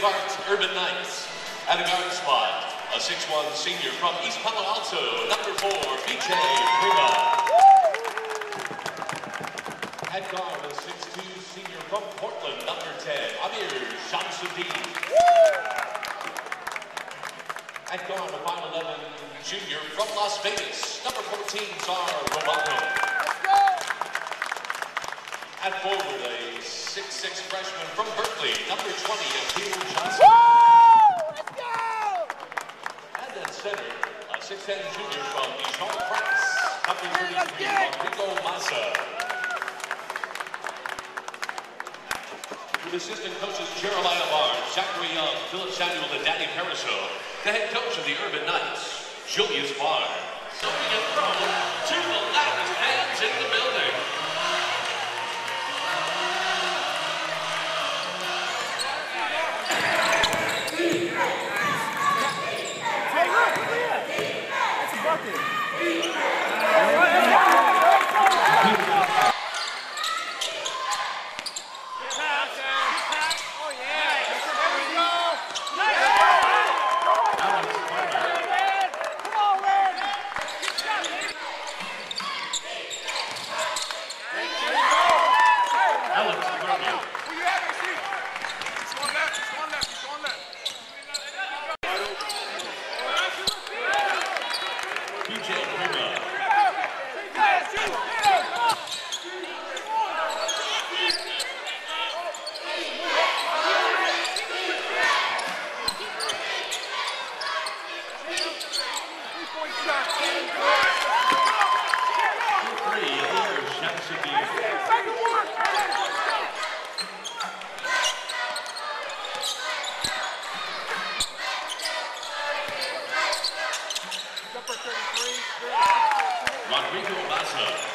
Park's Urban Knights. At a guard spot, a 6'1 senior from East Palo Alto, number 4, BJ Prima. At guard, a 6'2 senior from Portland, number 10, Amir Shamsuddin. At guard, a 5'11 junior from Las Vegas, number 14, Czar Robalco. At forward, 6'6 freshman from Berkeley, number 20, Akil Johnson. Let's go! And at center, a 6'10 junior from Dijon, France, number 33, Rodrigo Massa. With assistant coaches Jeremiah Barnes, Zachary Young, Philip Samuel, and Danny Pariseau, the head coach of the Urban Knights, Julius Barr. Amém. Rodrigo Massa.